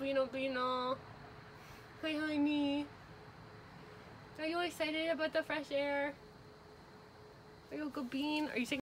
Bino Bino. Hi, honey. Are you excited about the fresh air? Are you a good bean? Are you taking